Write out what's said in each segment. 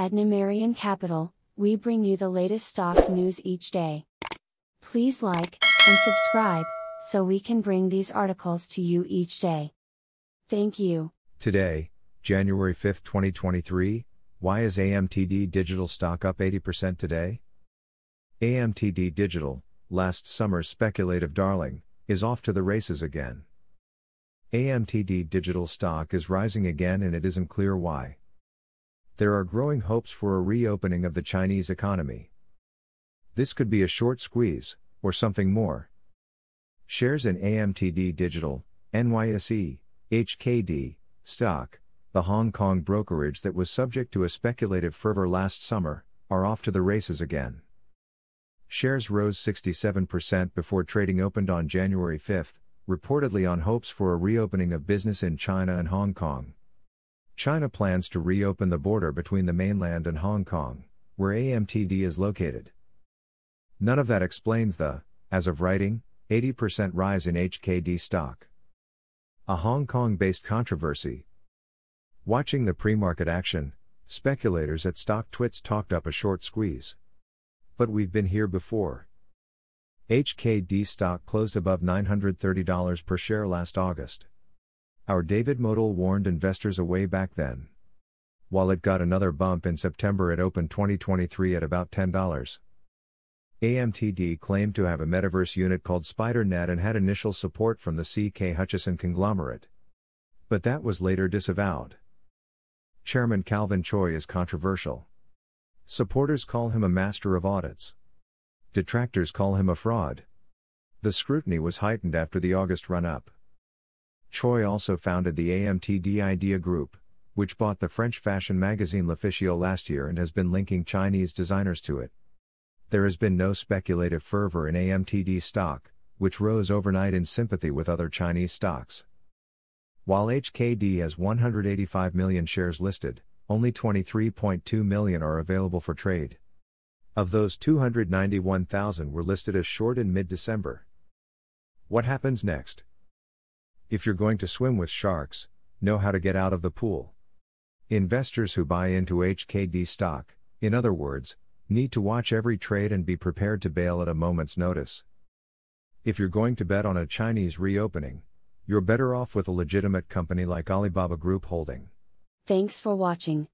At Numerian Capital, we bring you the latest stock news each day. Please like and subscribe so we can bring these articles to you each day. Thank you. Today, January 5, 2023, why is AMTD Digital stock up 80% today? AMTD Digital, last summer's speculative darling, is off to the races again. AMTD Digital stock is rising again and it isn't clear why. There are growing hopes for a reopening of the Chinese economy. This could be a short squeeze, or something more. Shares in AMTD Digital, NYSE, HKD, stock, the Hong Kong brokerage that was subject to a speculative fervor last summer, are off to the races again. Shares rose 67% before trading opened on January 5, reportedly on hopes for a reopening of business in China and Hong Kong. China plans to reopen the border between the mainland and Hong Kong, where AMTD is located. None of that explains the, as of writing, 80% rise in HKD stock. A Hong Kong based controversy. Watching the pre market action, speculators at StockTwits talked up a short squeeze. But we've been here before. HKD stock closed above $930 per share last August. Our David Moadel warned investors away back then. While it got another bump in September, it opened 2023 at about $10. AMTD claimed to have a metaverse unit called SpiderNet and had initial support from the CK Hutchison conglomerate. But that was later disavowed. Chairman Calvin Choi is controversial. Supporters call him a master of audits. Detractors call him a fraud. The scrutiny was heightened after the August run up. Choi also founded the AMTD Idea Group, which bought the French fashion magazine L'Officiel last year and has been linking Chinese designers to it. There has been no speculative fervor in AMTD stock, which rose overnight in sympathy with other Chinese stocks. While HKD has 185 million shares listed, only 23.2 million are available for trade. Of those, 291,000 were listed as short in mid December. What happens next? If you're going to swim with sharks, know how to get out of the pool. Investors who buy into HKD stock, in other words, need to watch every trade and be prepared to bail at a moment's notice. If you're going to bet on a Chinese reopening, you're better off with a legitimate company like Alibaba Group Holding. Thanks for watching.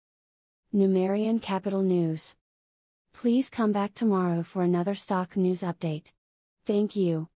Numerian Capital News. Please come back tomorrow for another stock news update. Thank you.